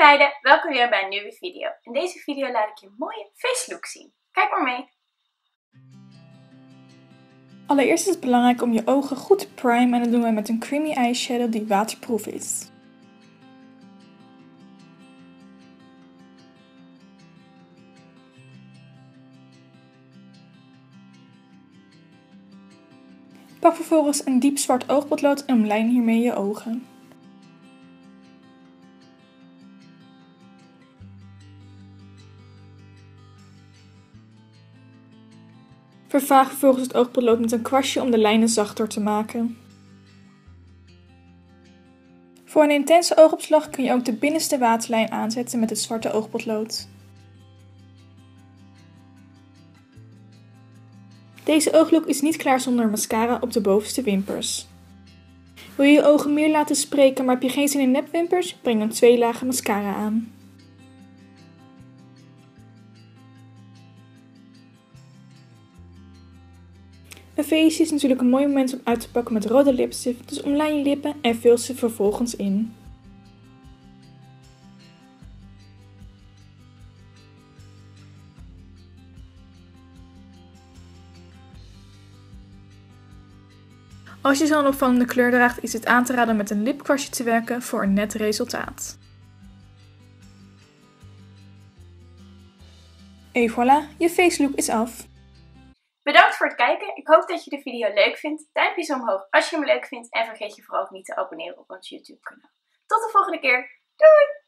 meiden, welkom weer bij een nieuwe video. In deze video laat ik je een mooie face look zien. Kijk maar mee! Allereerst is het belangrijk om je ogen goed te primen en dat doen we met een creamy eyeshadow die waterproof is. Pak vervolgens een diep zwart oogpotlood en omlijn hiermee je ogen. Vervaag vervolgens het oogpotlood met een kwastje om de lijnen zachter te maken. Voor een intense oogopslag kun je ook de binnenste waterlijn aanzetten met het zwarte oogpotlood. Deze ooglook is niet klaar zonder mascara op de bovenste wimpers. Wil je je ogen meer laten spreken, maar heb je geen zin in nepwimpers? Breng dan twee lagen mascara aan. Een feestje is natuurlijk een mooi moment om uit te pakken met rode lipstift, dus omlijn je lippen en vul ze vervolgens in. Als je zo'n opvallende kleur draagt, is het aan te raden met een lipkwastje te werken voor een net resultaat. En voilà, je face look is af. Bedankt voor het kijken. Ik hoop dat je de video leuk vindt. Duimpjes omhoog als je hem leuk vindt. En vergeet je vooral niet te abonneren op ons YouTube kanaal. Tot de volgende keer. Doei!